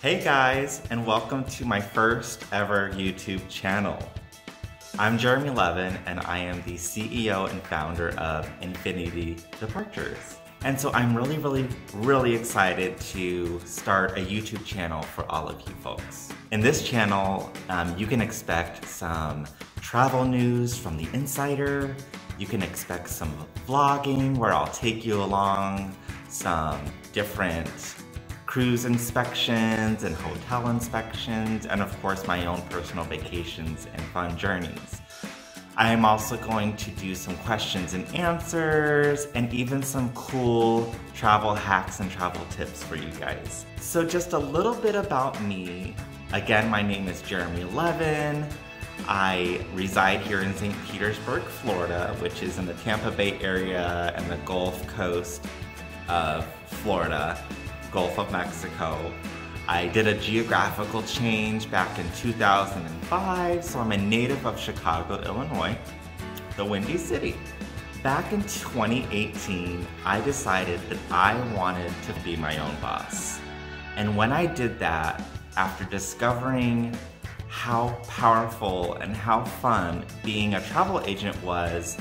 Hey guys, and welcome to my first ever YouTube channel. I'm Jeremy Levin, and I am the CEO and founder of Infinity Departures. And so I'm really, really, really excited to start a YouTube channel for all of you folks. In this channel, um, you can expect some travel news from the insider. You can expect some vlogging where I'll take you along, some different cruise inspections and hotel inspections, and of course my own personal vacations and fun journeys. I am also going to do some questions and answers and even some cool travel hacks and travel tips for you guys. So just a little bit about me. Again, my name is Jeremy Levin. I reside here in St. Petersburg, Florida, which is in the Tampa Bay area and the Gulf Coast of Florida. Gulf of Mexico. I did a geographical change back in 2005, so I'm a native of Chicago, Illinois, the Windy City. Back in 2018, I decided that I wanted to be my own boss. And when I did that, after discovering how powerful and how fun being a travel agent was,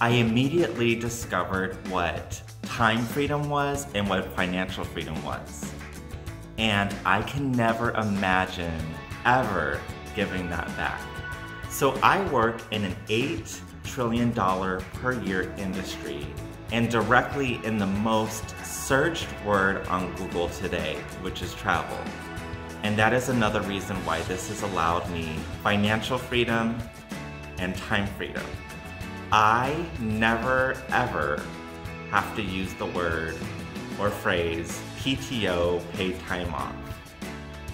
I immediately discovered what time freedom was and what financial freedom was. And I can never imagine ever giving that back. So I work in an $8 trillion per year industry and directly in the most searched word on Google today, which is travel. And that is another reason why this has allowed me financial freedom and time freedom. I never ever have to use the word or phrase PTO, paid time off.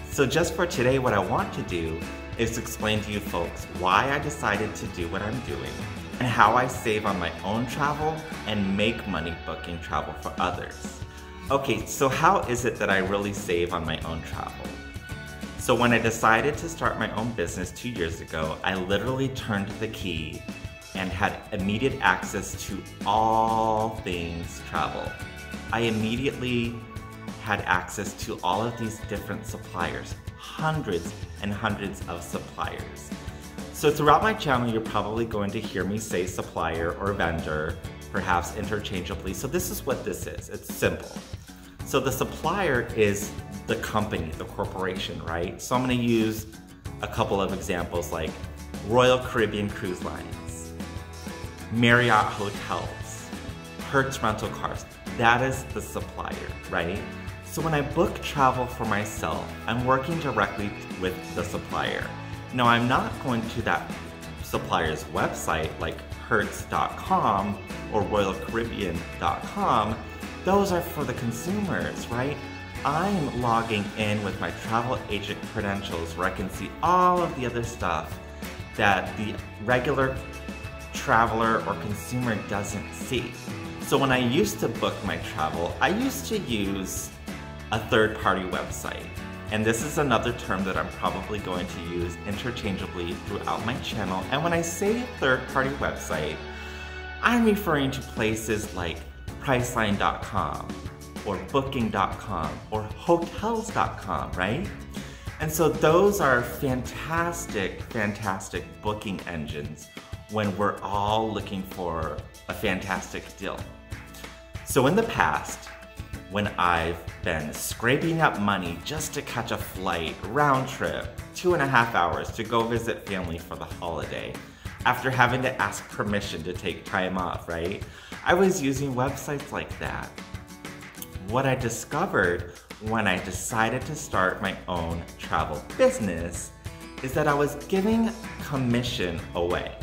So just for today, what I want to do is explain to you folks why I decided to do what I'm doing and how I save on my own travel and make money booking travel for others. Okay, so how is it that I really save on my own travel? So when I decided to start my own business two years ago, I literally turned the key and had immediate access to all things travel. I immediately had access to all of these different suppliers, hundreds and hundreds of suppliers. So throughout my channel, you're probably going to hear me say supplier or vendor, perhaps interchangeably. So this is what this is, it's simple. So the supplier is the company, the corporation, right? So I'm gonna use a couple of examples like Royal Caribbean Cruise Line, Marriott hotels, Hertz rental cars. That is the supplier, right? So when I book travel for myself, I'm working directly with the supplier. Now I'm not going to that supplier's website like Hertz.com or RoyalCaribbean.com. Those are for the consumers, right? I'm logging in with my travel agent credentials where I can see all of the other stuff that the regular traveler or consumer doesn't see. So when I used to book my travel, I used to use a third-party website. And this is another term that I'm probably going to use interchangeably throughout my channel. And when I say third-party website, I'm referring to places like Priceline.com or Booking.com or Hotels.com, right? And so those are fantastic, fantastic booking engines when we're all looking for a fantastic deal. So in the past, when I've been scraping up money just to catch a flight, round trip, two and a half hours to go visit family for the holiday, after having to ask permission to take time off, right? I was using websites like that. What I discovered when I decided to start my own travel business is that I was giving commission away.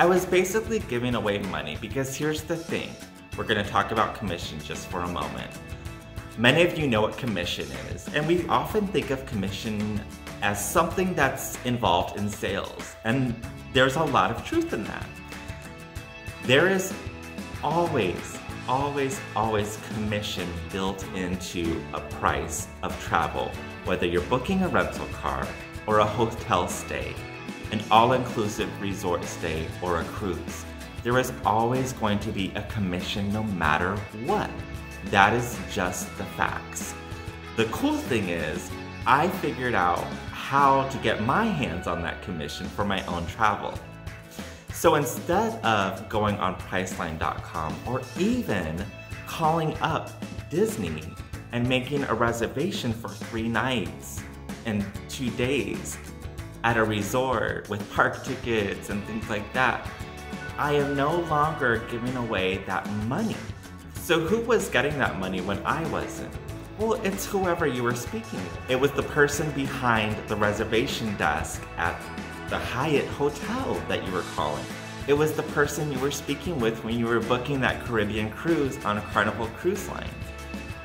I was basically giving away money because here's the thing. We're gonna talk about commission just for a moment. Many of you know what commission is, and we often think of commission as something that's involved in sales, and there's a lot of truth in that. There is always, always, always commission built into a price of travel, whether you're booking a rental car or a hotel stay an all-inclusive resort stay, or a cruise. There is always going to be a commission no matter what. That is just the facts. The cool thing is, I figured out how to get my hands on that commission for my own travel. So instead of going on Priceline.com or even calling up Disney and making a reservation for three nights and two days at a resort with park tickets and things like that, I am no longer giving away that money. So who was getting that money when I wasn't? Well, it's whoever you were speaking with. It was the person behind the reservation desk at the Hyatt Hotel that you were calling. It was the person you were speaking with when you were booking that Caribbean cruise on a Carnival Cruise Line.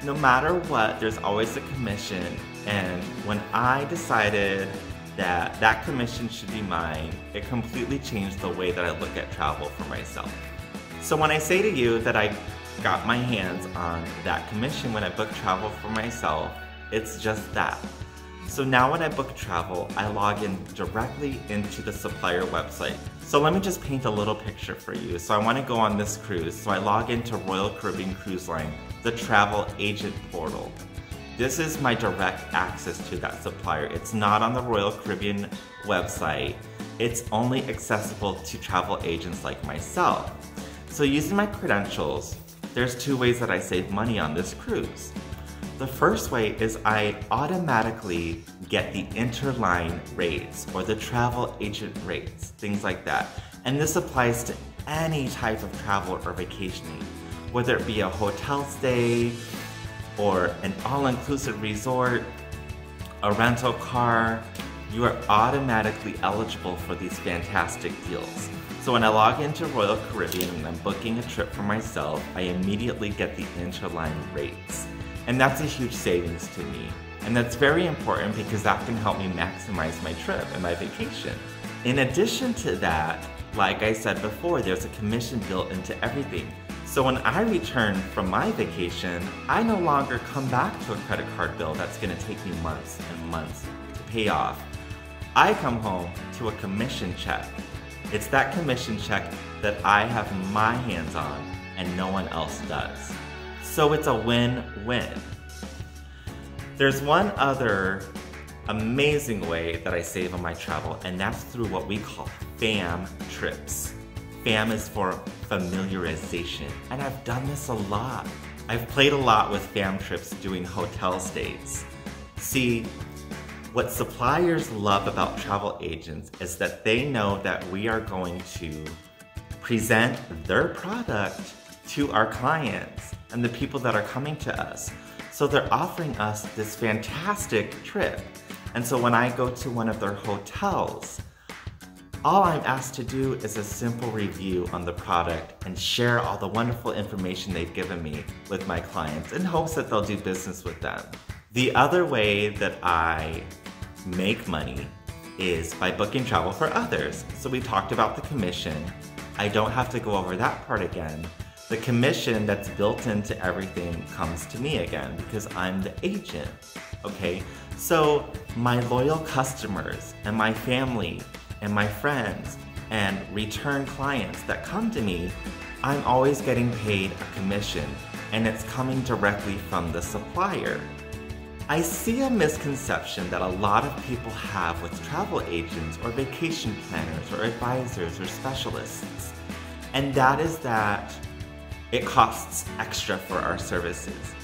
No matter what, there's always a commission, and when I decided that that commission should be mine, it completely changed the way that I look at travel for myself. So when I say to you that I got my hands on that commission when I book travel for myself. It's just that. So now when I book travel, I log in directly into the supplier website. So let me just paint a little picture for you. So I want to go on this cruise. So I log into Royal Caribbean Cruise Line, the travel agent portal. This is my direct access to that supplier. It's not on the Royal Caribbean website. It's only accessible to travel agents like myself. So using my credentials, there's two ways that I save money on this cruise. The first way is I automatically get the interline rates or the travel agent rates, things like that. And this applies to any type of travel or vacationing, whether it be a hotel stay or an all-inclusive resort, a rental car, you are automatically eligible for these fantastic deals. So when I log into Royal Caribbean and I'm booking a trip for myself, I immediately get the interline rates. And that's a huge savings to me. And that's very important because that can help me maximize my trip and my vacation. In addition to that, like I said before, there's a commission built into everything. So when I return from my vacation, I no longer come back to a credit card bill that's gonna take me months and months to pay off. I come home to a commission check it's that commission check that I have my hands on and no one else does. So it's a win-win. There's one other amazing way that I save on my travel, and that's through what we call FAM trips. FAM is for familiarization, and I've done this a lot. I've played a lot with FAM trips doing hotel stays. See, what suppliers love about travel agents is that they know that we are going to present their product to our clients and the people that are coming to us. So they're offering us this fantastic trip. And so when I go to one of their hotels, all I'm asked to do is a simple review on the product and share all the wonderful information they've given me with my clients in hopes that they'll do business with them. The other way that I make money is by booking travel for others. So we talked about the commission. I don't have to go over that part again. The commission that's built into everything comes to me again because I'm the agent, okay? So my loyal customers and my family and my friends and return clients that come to me, I'm always getting paid a commission and it's coming directly from the supplier. I see a misconception that a lot of people have with travel agents or vacation planners or advisors or specialists, and that is that it costs extra for our services.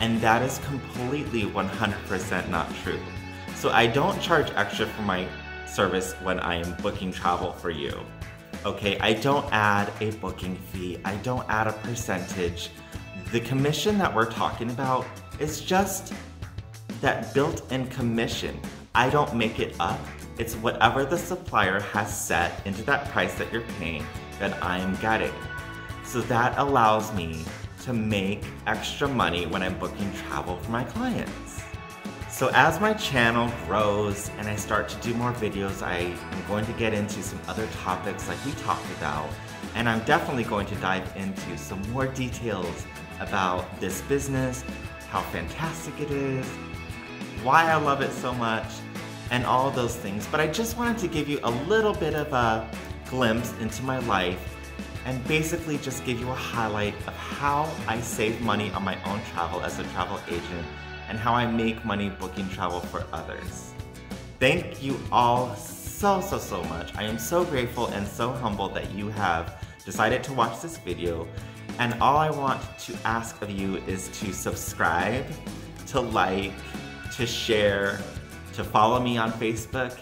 And that is completely 100% not true. So I don't charge extra for my service when I am booking travel for you. Okay, I don't add a booking fee, I don't add a percentage. The commission that we're talking about is just that built-in commission. I don't make it up. It's whatever the supplier has set into that price that you're paying that I'm getting. So that allows me to make extra money when I'm booking travel for my clients. So as my channel grows and I start to do more videos, I am going to get into some other topics like we talked about, and I'm definitely going to dive into some more details about this business, how fantastic it is, why I love it so much, and all those things. But I just wanted to give you a little bit of a glimpse into my life and basically just give you a highlight of how I save money on my own travel as a travel agent and how I make money booking travel for others. Thank you all so, so, so much. I am so grateful and so humbled that you have decided to watch this video. And all I want to ask of you is to subscribe, to like, to share, to follow me on Facebook,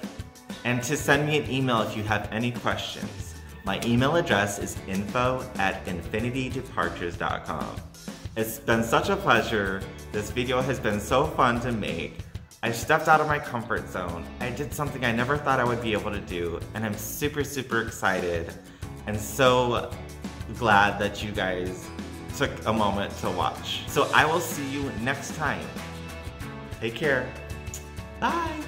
and to send me an email if you have any questions. My email address is info at infinitydepartures.com. It's been such a pleasure. This video has been so fun to make. I stepped out of my comfort zone. I did something I never thought I would be able to do, and I'm super, super excited and so glad that you guys took a moment to watch. So I will see you next time. Take care. Bye.